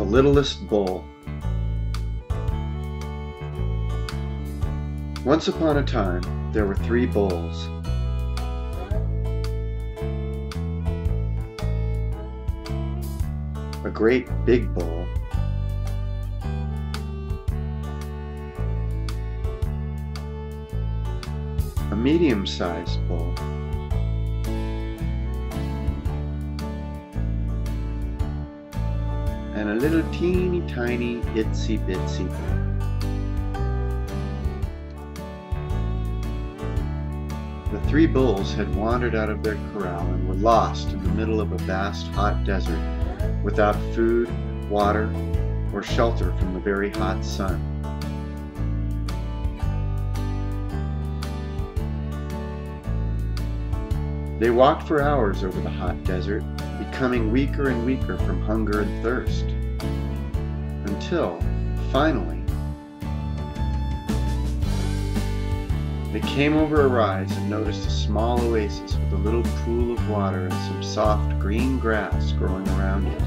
The Littlest Bull Once upon a time, there were three bulls. A great big bull, a medium-sized bull, and a little teeny tiny itsy bitsy bull. The three bulls had wandered out of their corral and were lost in the middle of a vast hot desert without food, water, or shelter from the very hot sun. They walked for hours over the hot desert, becoming weaker and weaker from hunger and thirst, until, finally, they came over a rise and noticed a small oasis with a little pool of water and some soft green grass growing around it.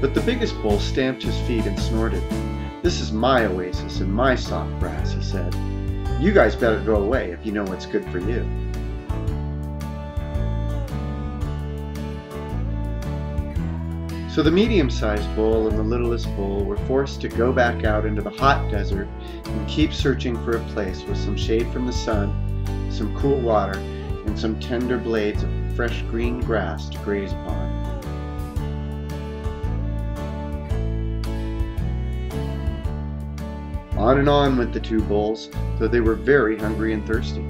But the biggest bull stamped his feet and snorted. This is my oasis and my soft grass, he said. You guys better go away if you know what's good for you. So the medium-sized bull and the littlest bull were forced to go back out into the hot desert and keep searching for a place with some shade from the sun, some cool water, and some tender blades of fresh green grass to graze upon. On and on went the two bulls, though they were very hungry and thirsty.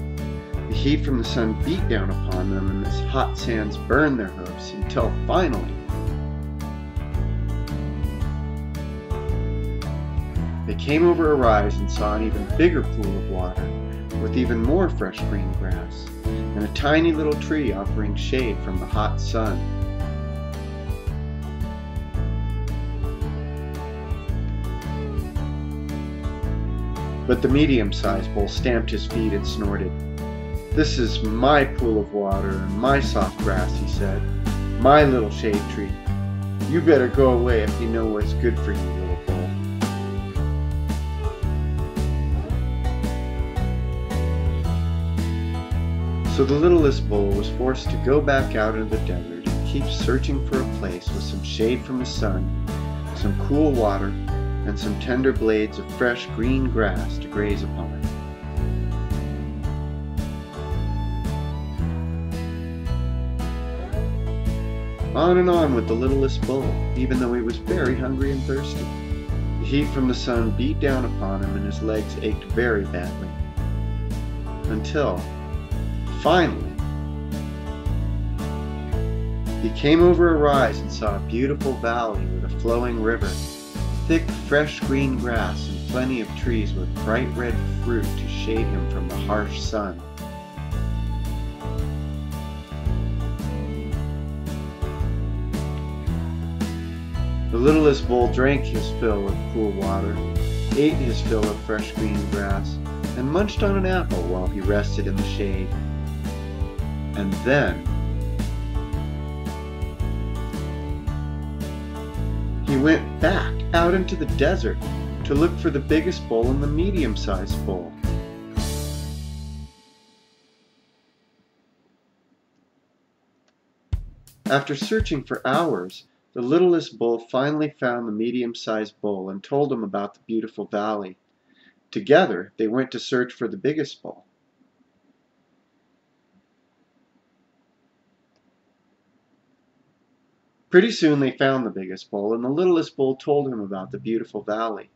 The heat from the sun beat down upon them, and the hot sands burned their hoofs until finally they came over a rise and saw an even bigger pool of water with even more fresh green grass and a tiny little tree offering shade from the hot sun. But the medium-sized bull stamped his feet and snorted. This is my pool of water and my soft grass, he said. My little shade tree. You better go away if you know what's good for you, little bull. So the littlest bull was forced to go back out into the desert and keep searching for a place with some shade from the sun, some cool water, and some tender blades of fresh green grass to graze upon. On and on went the littlest bull, even though he was very hungry and thirsty. The heat from the sun beat down upon him and his legs ached very badly. Until, finally, he came over a rise and saw a beautiful valley with a flowing river thick, fresh green grass and plenty of trees with bright red fruit to shade him from the harsh sun. The littlest bull drank his fill of cool water, ate his fill of fresh green grass, and munched on an apple while he rested in the shade. And then he went back out into the desert to look for the biggest bull and the medium-sized bull. After searching for hours, the littlest bull finally found the medium-sized bull and told him about the beautiful valley. Together, they went to search for the biggest bull. Pretty soon they found the biggest bull, and the littlest bull told him about the beautiful valley.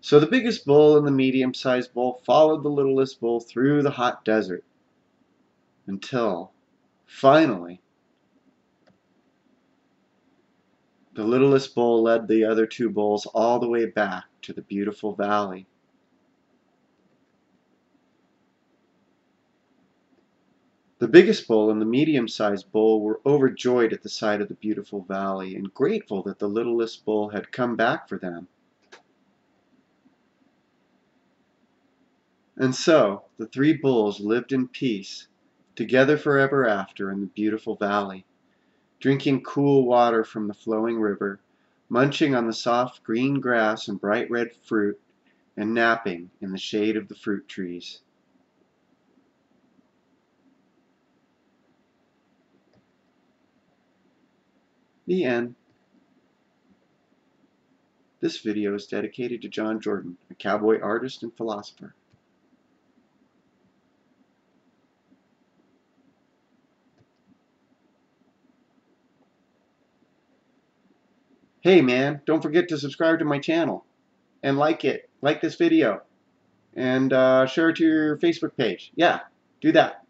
So the biggest bull and the medium-sized bull followed the littlest bull through the hot desert until, finally, the littlest bull led the other two bulls all the way back to the beautiful valley. The biggest bull and the medium-sized bull were overjoyed at the sight of the beautiful valley and grateful that the littlest bull had come back for them. And so the three bulls lived in peace together forever after in the beautiful valley, drinking cool water from the flowing river, munching on the soft green grass and bright red fruit, and napping in the shade of the fruit trees. The end. This video is dedicated to John Jordan, a cowboy artist and philosopher. Hey man, don't forget to subscribe to my channel and like it. Like this video and uh, share it to your Facebook page. Yeah, do that.